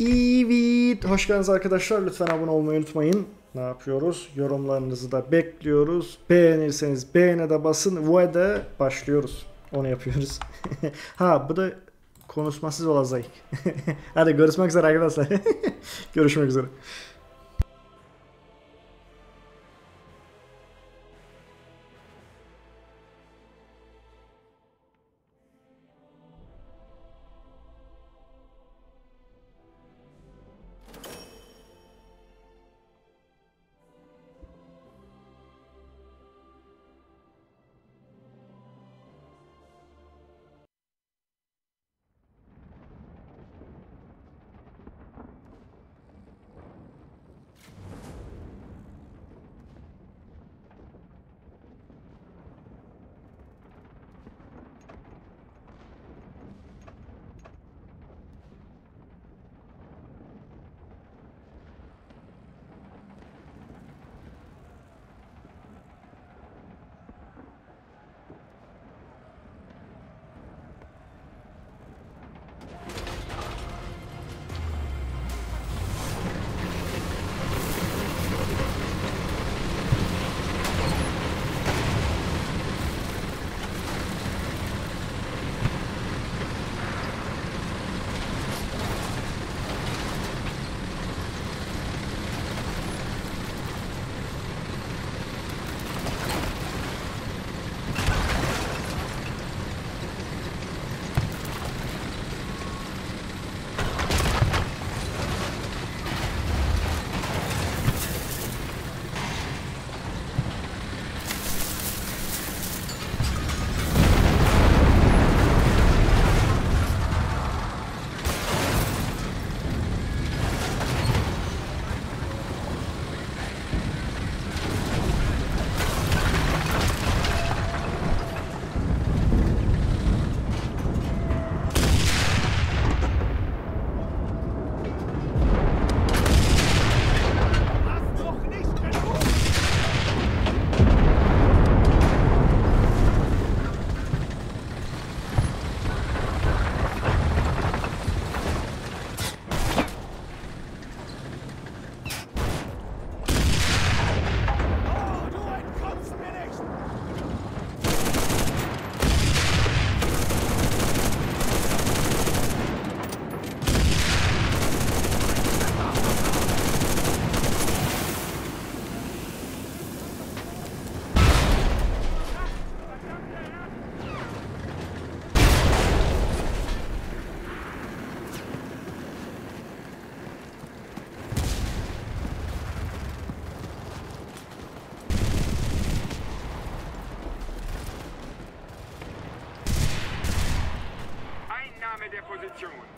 Evet, hoş geldiniz arkadaşlar. Lütfen abone olmayı unutmayın. Ne yapıyoruz? Yorumlarınızı da bekliyoruz. Beğenirseniz beğene de basın ve de başlıyoruz. Onu yapıyoruz. ha bu da konuşmasız olacak. Hadi görüşmek üzere arkadaşlar. Görüşmek üzere. through him.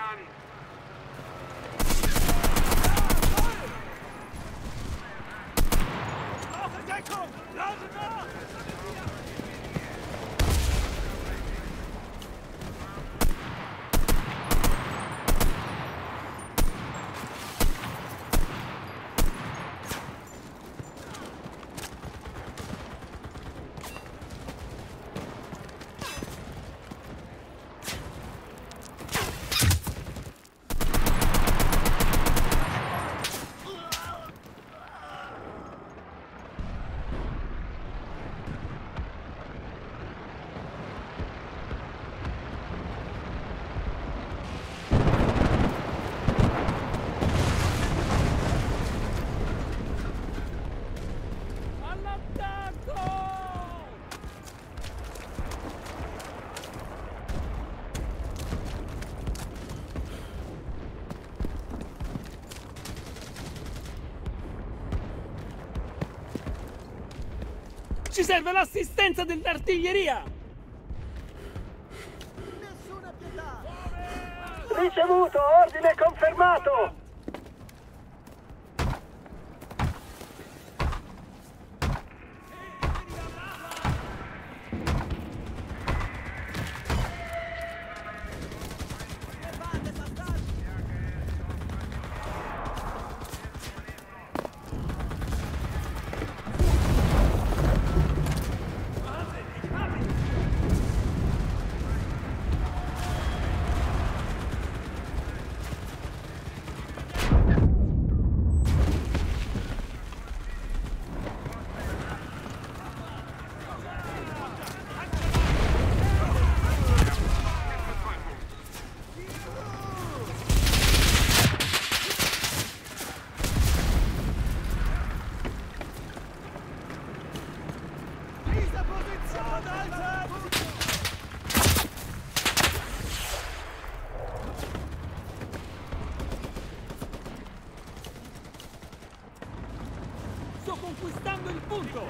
None. Ci serve l'assistenza dell'artiglieria! Ricevuto! Ordine confermato! conquistando el punto.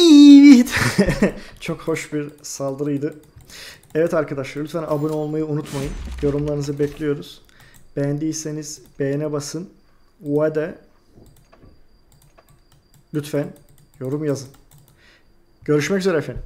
Yiğit. Çok hoş bir saldırıydı. Evet arkadaşlar lütfen abone olmayı unutmayın. Yorumlarınızı bekliyoruz. Beğendiyseniz beğene basın. Ve de lütfen yorum yazın. Görüşmek üzere efendim.